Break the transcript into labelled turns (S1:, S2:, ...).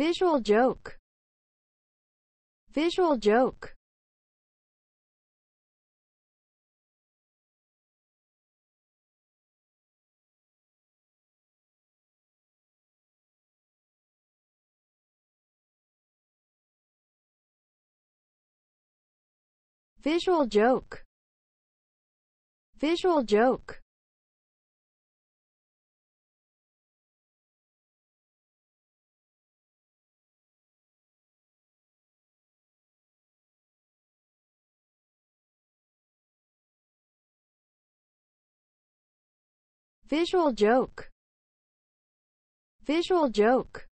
S1: Visual joke. Visual joke. Visual joke. Visual joke. Visual joke. Visual joke.